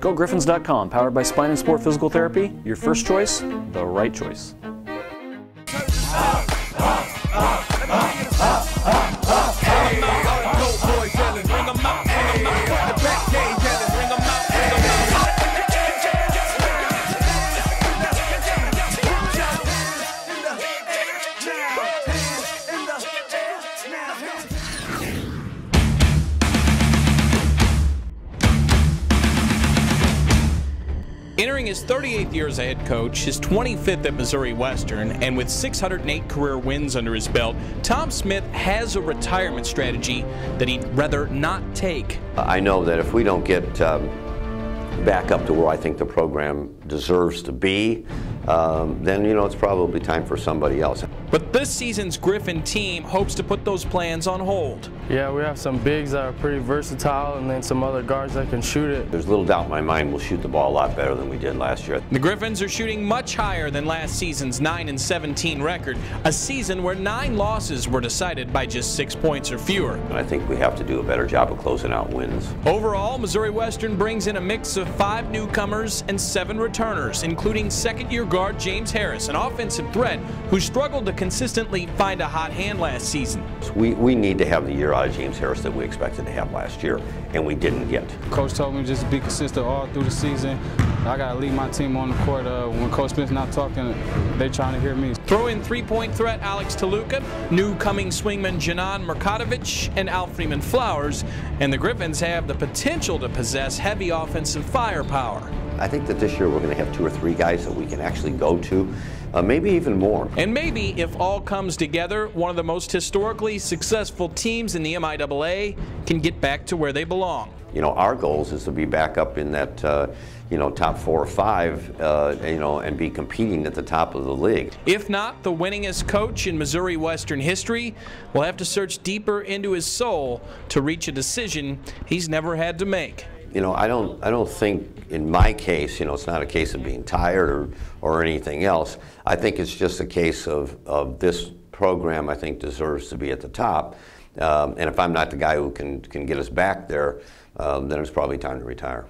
GoGriffons.com, powered by Spine and Sport Physical Therapy. Your first choice, the right choice. Entering his 38th year as a head coach, his 25th at Missouri Western, and with 608 career wins under his belt, Tom Smith has a retirement strategy that he'd rather not take. I know that if we don't get um, back up to where I think the program deserves to be, um, then you know it's probably time for somebody else. But this season's Griffon team hopes to put those plans on hold. Yeah, we have some bigs that are pretty versatile and then some other guards that can shoot it. There's little doubt in my mind we'll shoot the ball a lot better than we did last year. The Griffons are shooting much higher than last season's 9 and 17 record, a season where nine losses were decided by just six points or fewer. I think we have to do a better job of closing out wins. Overall, Missouri Western brings in a mix of five newcomers and seven returners, including second-year guard James Harris, an offensive threat who struggled to consistently find a hot hand last season. We, we need to have the year out of James Harris that we expected to have last year, and we didn't get. Coach told me just to be consistent all through the season. I got to lead my team on the court. Uh, when Coach Smith's not talking, they're trying to hear me. Throw in three-point threat Alex Toluca, new coming swingman Janan Markotovich, and Al Freeman Flowers, and the Griffons have the potential to possess heavy offensive firepower. I think that this year we're going to have two or three guys that we can actually go to, uh, maybe even more. And maybe if all comes together, one of the most historically successful teams in the MIAA can get back to where they belong. You know, our goals is to be back up in that, uh, you know, top four or five, uh, you know, and be competing at the top of the league. If not the winningest coach in Missouri Western history, we'll have to search deeper into his soul to reach a decision he's never had to make you know, I don't, I don't think in my case, you know, it's not a case of being tired or, or anything else. I think it's just a case of, of this program, I think, deserves to be at the top. Um, and if I'm not the guy who can, can get us back there, um, then it's probably time to retire.